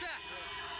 set.